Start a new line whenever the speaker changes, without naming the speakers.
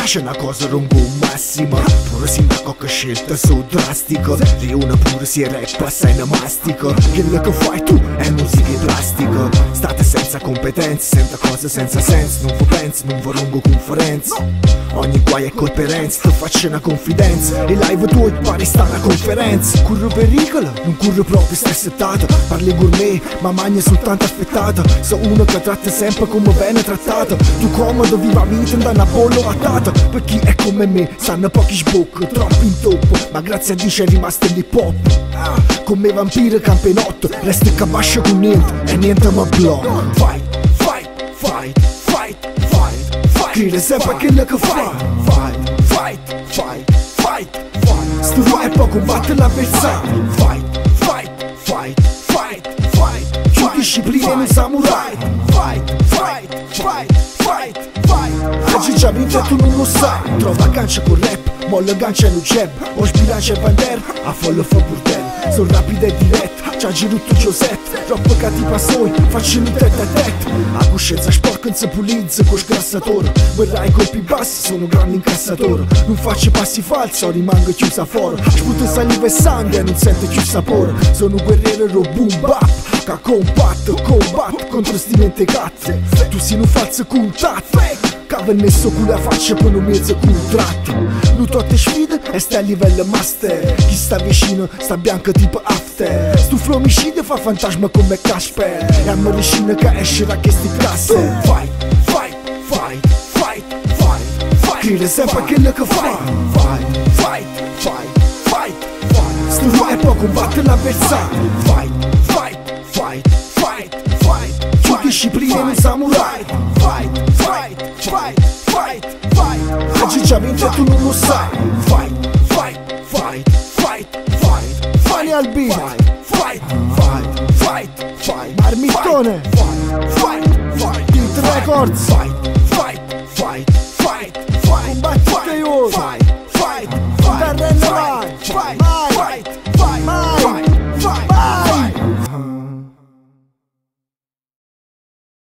faccio una cosa lungo massima Pure si da cocca scelta so drastica Riuna pure si rap assai una mastica Quello che fai tu è musica competenze, senza cose senza senso Non vi pensi, non vi lungo conferenze Ogni guai è colperenza, ti faccio una confidenza E live tuoi pare sta una conferenza. Curro pericolo, non curro proprio stressattata Parli gourmet, ma magna soltanto aspettata So uno che tratta sempre come viene trattata Tu comodo, viva vita, da una bollo attata Per chi è come me, sanno pochi sbocchi Troppo in toppo, ma grazie a Dio c'è rimasto l'hip hop. Ah, Come vampiro campenotto, resto cabascio con niente E niente ma blocca Fight, fight, fight, fight, fight, fight Crede sempre a quello che fai Fight, fight, fight, fight, fight Sto fai e poi combatte l'avversario Fight, fight, fight, fight, fight Più disciplina in un samurai Fight, fight, fight, fight, fight Oggi già vinto e tu non lo sai Trova gancia con rap, molla gancia in un jab O sbilancia e bander, a follo fa burdel. Sono rapido e diretto, c'ha girutto Giuseppe. Troppo cattiva soi, faccio un tête a tête. A coscienza sporca non si pulizza con sgrassatore. Vorrai colpi bassi, sono grande incassatore Non faccio passi falsi, o rimango chiusa fuori Sputo saliva e sangue e non sento più sapore. Sono un guerriero boom bap Che combatto, combatto contro sti mente cazze Tu sei un falso contatto Cava messo con la faccia per un mezzo contratto Non tutte sfide e stai a livello master. Chi sta vicino sta bianco tipo after. Sto flomicidio fa fantasma come Casper. E a medicina che esce da queste classe Fight, fight, fight, fight, fight, fight Crede sempre quello che fai Fight, fight, fight, fight, fight Sto fai e poi combatte l'avversario Fight, fight, fight, fight, fight Più disciplina in un samurai Fight, fight, fight, fight, fight Oggi già vinto e tu non lo sai Fight, fight, fight, fight, fight Fani al beat Fight, fight, fight, fight Marmittone Fight, fight,
Hit Records
Fight, fight, fight, fight, fight
Combattite
Fight,